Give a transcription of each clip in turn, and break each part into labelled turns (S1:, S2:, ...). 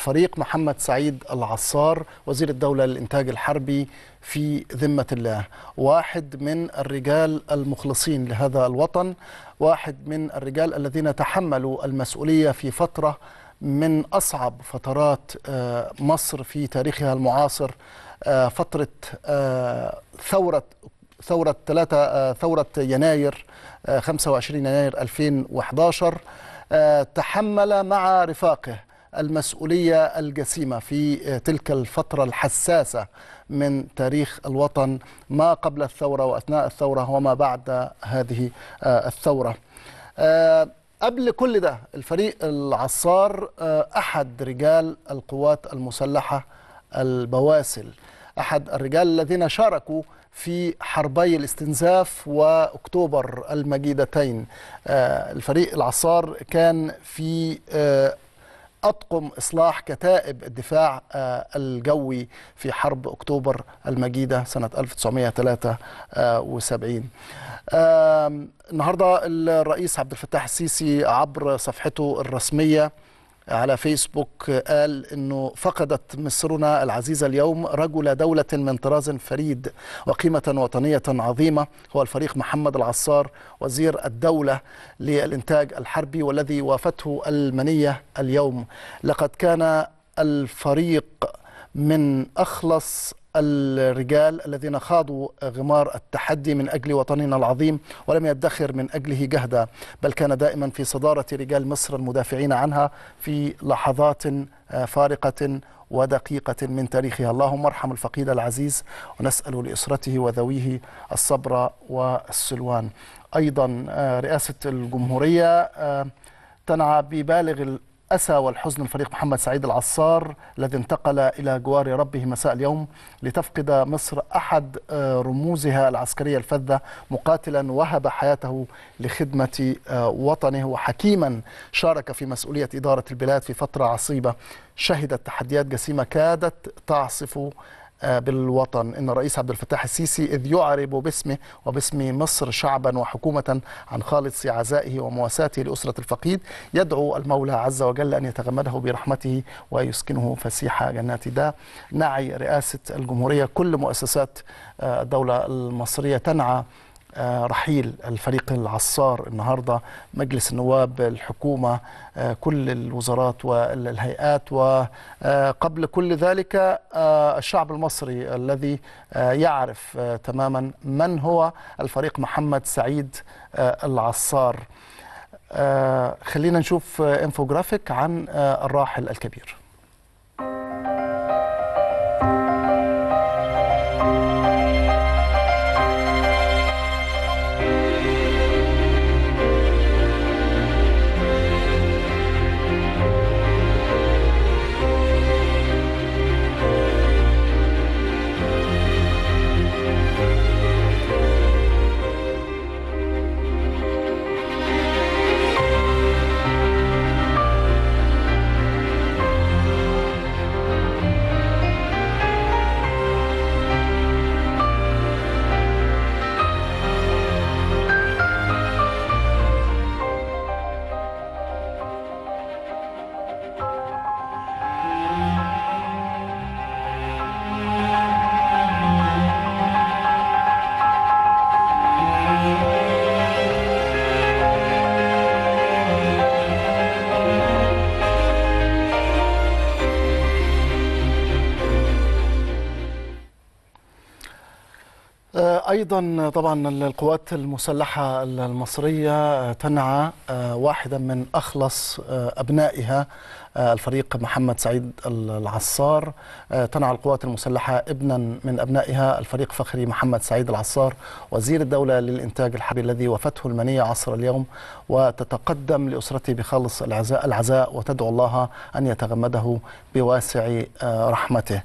S1: الفريق محمد سعيد العصار وزير الدولة للإنتاج الحربي في ذمة الله. واحد من الرجال المخلصين لهذا الوطن واحد من الرجال الذين تحملوا المسؤولية في فترة من أصعب فترات آه، مصر في تاريخها المعاصر. آه، فترة آه، ثورة ثورة 3 ثورة يناير آه، 25 يناير 2011 آه، تحمل مع رفاقه. المسؤولية الجسيمة في تلك الفترة الحساسة من تاريخ الوطن ما قبل الثورة وأثناء الثورة وما بعد هذه آه، الثورة. آه، قبل كل ده الفريق العصار آه، أحد رجال القوات المسلحة البواسل أحد الرجال الذين شاركوا في حربي الاستنزاف وأكتوبر المجيدتين. الفريق العصار كان في أطقم إصلاح كتائب الدفاع آه، الجوي في حرب أكتوبر المجيدة سنة 1973 آم، النهاردة الرئيس عبد الفتاح السيسي عبر صفحته الرسمية على فيسبوك قال إنه فقدت مصرنا العزيزه اليوم رجل دولة من طراز فريد وقيمة وطنية عظيمة. هو الفريق محمد العصار وزير الدولة للإنتاج الحربي والذي وافته المنيه اليوم. لقد كان الفريق من أخلص الرجال الذين خاضوا غمار التحدي من أجل وطننا العظيم ولم يدخر من أجله جهدا بل كان دائما في صدارة رجال مصر المدافعين عنها في لحظات آه، فارقة ودقيقة من تاريخها. اللهم ارحم الفقيد العزيز ونسأل لإسرته وذويه الصبر والسلوان. أيضا آه، رئاسة الجمهورية آه، تنعى ببالغ الأسى والحزن الفريق محمد سعيد العصار الذي انتقل إلى جوار ربه مساء اليوم لتفقد مصر أحد آه، رموزها العسكرية الفذة مقاتلا وهب حياته لخدمة آه، وطنه. وحكيما شارك في مسؤولية إدارة البلاد في فترة عصيبة. شهدت تحديات جسيمة كادت تعصف بالوطن. إن الرئيس عبد الفتاح السيسي إذ يعرب باسمه وباسم مصر شعبا وحكومة عن خالص عزائه ومواساته لأسرة الفقيد يدعو المولى عز وجل أن يتغمده برحمته ويسكنه فسيح جناته ده نعي رئاسة الجمهورية كل مؤسسات آه، الدولة المصرية تنعى آه، رحيل الفريق العصار النهارده مجلس النواب الحكومة آه، كل الوزارات والهيئات وقبل كل ذلك آه، الشعب المصري الذي آه، يعرف آه، تماما من هو الفريق محمد سعيد آه، العصار. آه، خلينا نشوف آه، انفوجرافيك عن آه، الراحل الكبير. آه، أيضا طبعا القوات المسلحة المصرية تنعى آه، واحدا من أخلص آه، أبنائها آه، الفريق محمد سعيد العصار آه، تنعى القوات المسلحة ابنا من أبنائها الفريق فخري محمد سعيد العصار وزير الدولة للإنتاج الحربي الذي وفته المنية عصر اليوم وتتقدم لأسرته بخالص العزاء العزاء وتدعو الله أن يتغمده بواسع آه، رحمته.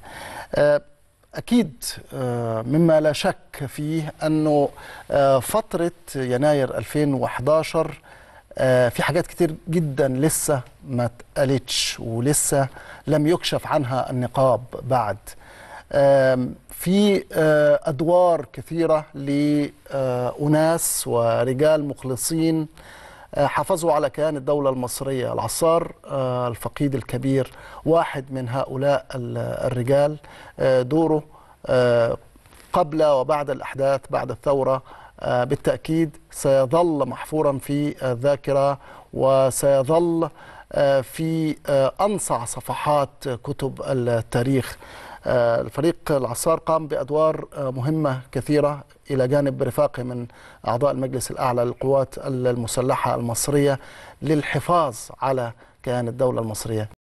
S1: أكيد آه، مما لا شك فيه أنه آه، فترة يناير 2011 آه، في حاجات كتير جدا لسه ما اتقالتش ولسه لم يكشف عنها النقاب بعد. في أدوار كثيرة لأناس ورجال مخلصين حافظوا على كيان الدولة المصرية. العصار الفقيد الكبير واحد من هؤلاء الرجال. دوره قبل وبعد الأحداث بعد الثورة بالتأكيد سيظل محفورا في الذاكرة وسيظل في أنصع صفحات كتب التاريخ. الفريق العصار قام بأدوار مهمة كثيرة إلى جانب رفاقه من أعضاء المجلس الأعلى للقوات المسلحة المصرية للحفاظ على كيان الدولة المصرية.